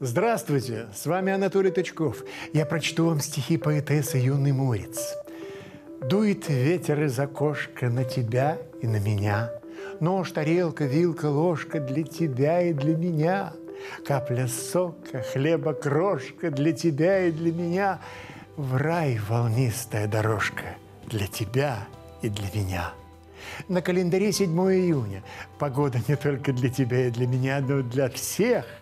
Здравствуйте, с вами Анатолий Точков. Я прочту вам стихи поэтессы «Юный морец». Дует ветер из окошка на тебя и на меня. Нож, тарелка, вилка, ложка для тебя и для меня. Капля сока, хлеба, крошка для тебя и для меня. В рай волнистая дорожка для тебя и для меня. На календаре 7 июня. Погода не только для тебя и для меня, но для всех –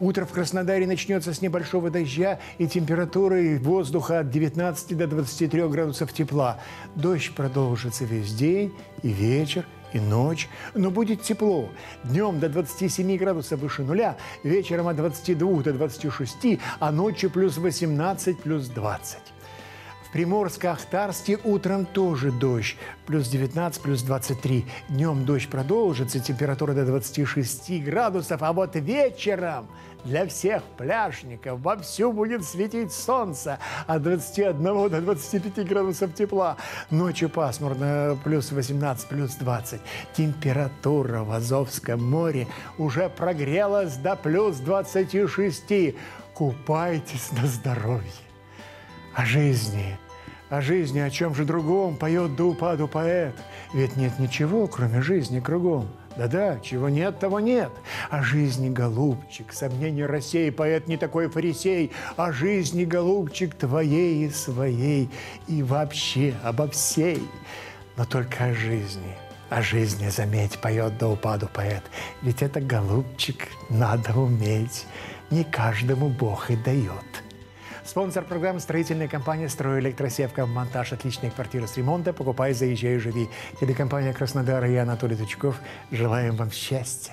Утро в Краснодаре начнется с небольшого дождя и температуры воздуха от 19 до 23 градусов тепла. Дождь продолжится весь день и вечер, и ночь, но будет тепло. Днем до 27 градусов выше нуля, вечером от 22 до 26, а ночью плюс 18, плюс 20. Приморско-Ахтарске утром тоже дождь. Плюс 19, плюс 23. Днем дождь продолжится, температура до 26 градусов. А вот вечером для всех пляжников вовсю будет светить солнце от 21 до 25 градусов тепла. Ночью пасмурно, плюс 18, плюс 20. Температура в Азовском море уже прогрелась до плюс 26. Купайтесь на здоровье. О жизни о жизни, о чем же другом поет до упаду поэт. Ведь нет ничего, кроме жизни кругом. Да-да, чего нет, того нет. О жизни, голубчик, сомнения рассей, поэт не такой фарисей. О жизни, голубчик, твоей и своей, и вообще обо всей. Но только о жизни, о жизни, заметь, поет до упаду поэт. Ведь это, голубчик, надо уметь, не каждому Бог и дает. Спонсор программы строительная компания «Стройэлектросевка». Монтаж отличной квартиры с ремонта. Покупай, заезжай, живи. Телекомпания Краснодар и Анатолий Тучков. Желаем вам счастья.